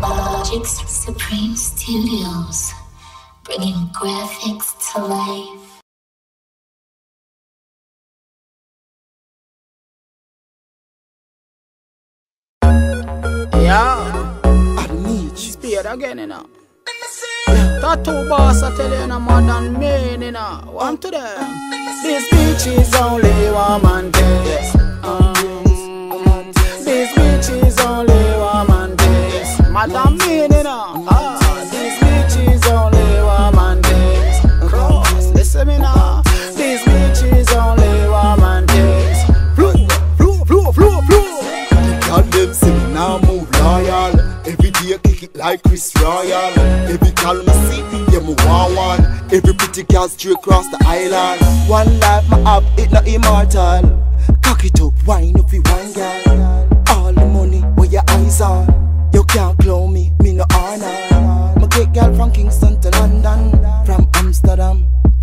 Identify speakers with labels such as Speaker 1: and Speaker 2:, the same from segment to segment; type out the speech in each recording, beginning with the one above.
Speaker 1: Logic's Supreme Studios, bringing graphics to life.
Speaker 2: Yeah, I need speed again, you know. Tattoo boss, I tell you, you know, more than me, you know. One to them. This beach is only one man thing. Me, you know. Ah, this beach is only one man thing. Cross, listen me now. This beach is only one man thing. Flow, flow, flow, flow, flow.
Speaker 3: Girl them see me now move loyal Every day kick it like Chris Royal Every call me see, yeah me want one Every pretty girl straight across the island One life my have, it not immortal Cock it up, wine up, you one girl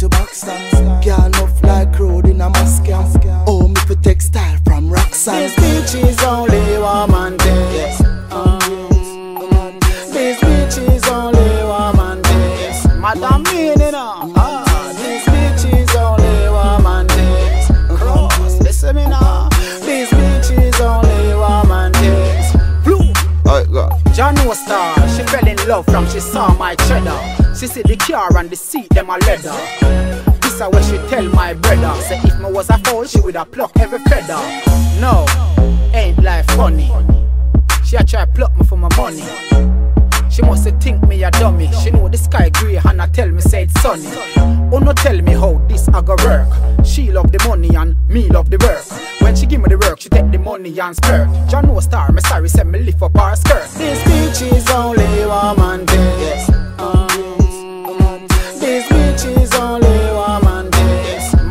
Speaker 3: to Buxton Girl enough like road in a Moscow Oh me for textile from Roxanne
Speaker 2: This bitch is only one man thing. Um, this bitch is only one man thing. Madam, me, you know. Ah, this beach is only one man thing. Cross, listen me now. This beach is only one man thing. Blue.
Speaker 3: Alright, go
Speaker 2: John was star, she fell in love from she saw my cheddar. She see the car and the seat, them a leather. This is what she tell my brother. Say if me was a fool, she would have pluck every feather. No, ain't life funny. She a try pluck me for my money. She must think me a dummy. She know the sky grey and I tell me say it's sunny. Oh no tell me how this a go work. She love the money and me love the work. When she give me the work, she take the money and skirt. John no star,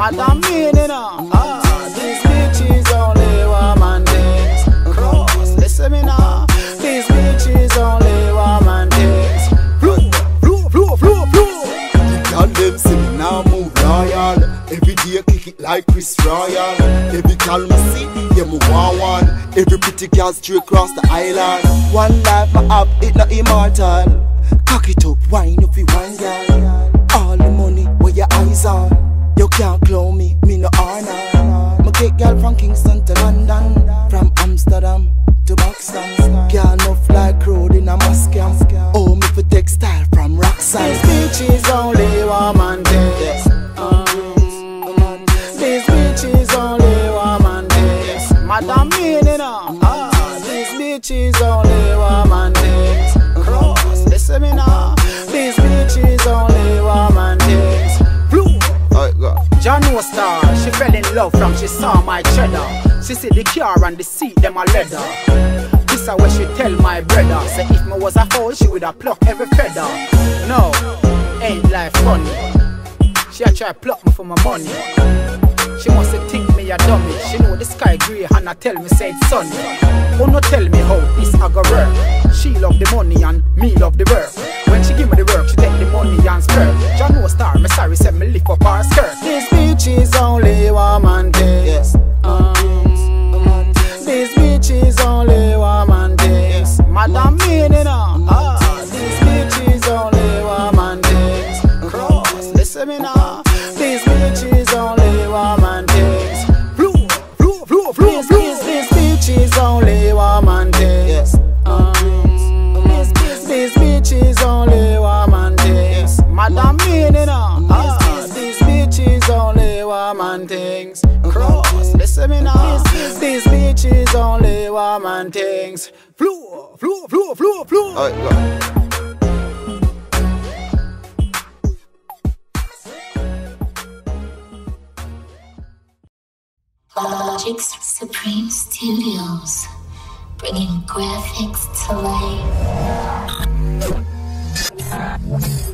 Speaker 2: Madam, me you know. Ah, this beach is only one man. Cross, listen me now. This beach is only one man thing. Flow, flow, flow, flow, flow.
Speaker 3: Girl them see me now move loyal Every day kick it like Chris Royal Every call me see, yeah me want one Every pretty girl straight across the island One life my have, it not immortal Cock it up, wine up, you one girl
Speaker 2: beach is only one man thing. Cross, listen me now. This beach is only one man thing. Blue.
Speaker 3: Alright, go.
Speaker 2: John was star, she fell in love from she saw my cheddar. She see the car and the seat, them a leather. This is what she tell my brother. Say if me was a fool, she would have plucked every feather. No, ain't life funny. She a try pluck me for my money. She must say think me a dummy. She know the sky grey and I tell me say it's sunny. Oh no tell me how this a go work. She love the money and me love the work. When she give me the work, she take the money and skirt. John no star, me sorry, say me lift up her skirt. This beach is only one man.
Speaker 3: Yes.
Speaker 2: Um, this beach is only one man thing. Madam, things. Cross, listen me now. This beach is only one man things. Flow, flow, flow, flow, flow.
Speaker 3: Alright, go.
Speaker 1: Logic's Supreme Studios, bringing graphics to life.